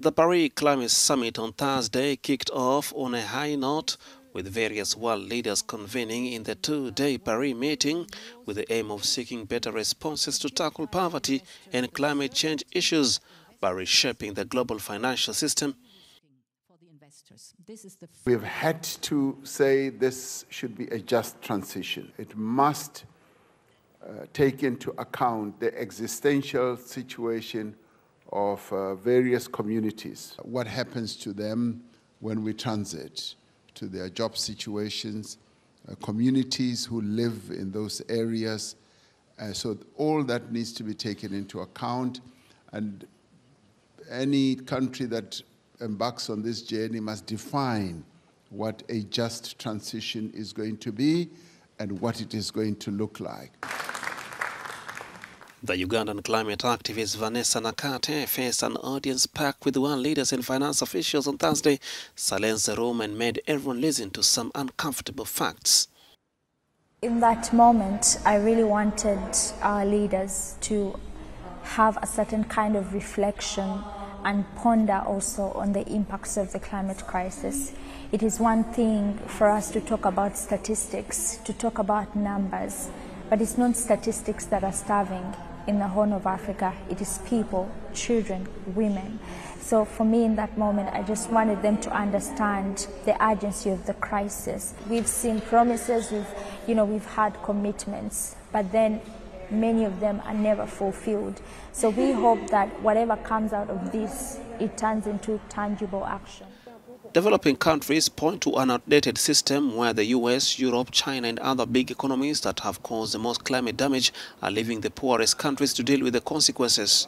The Paris Climate Summit on Thursday kicked off on a high note with various world leaders convening in the two-day Paris meeting with the aim of seeking better responses to tackle poverty and climate change issues by reshaping the global financial system. We've had to say this should be a just transition. It must uh, take into account the existential situation of uh, various communities. What happens to them when we transit to their job situations, uh, communities who live in those areas. Uh, so all that needs to be taken into account and any country that embarks on this journey must define what a just transition is going to be and what it is going to look like. The Ugandan climate activist Vanessa Nakate faced an audience packed with world leaders and finance officials on Thursday, silenced the room and made everyone listen to some uncomfortable facts. In that moment, I really wanted our leaders to have a certain kind of reflection and ponder also on the impacts of the climate crisis. It is one thing for us to talk about statistics, to talk about numbers, but it's not statistics that are starving in the Horn of Africa. It is people, children, women. So for me in that moment, I just wanted them to understand the urgency of the crisis. We've seen promises, we've, you know, we've had commitments, but then many of them are never fulfilled. So we hope that whatever comes out of this, it turns into tangible action. Developing countries point to an outdated system where the US, Europe, China and other big economies that have caused the most climate damage are leaving the poorest countries to deal with the consequences.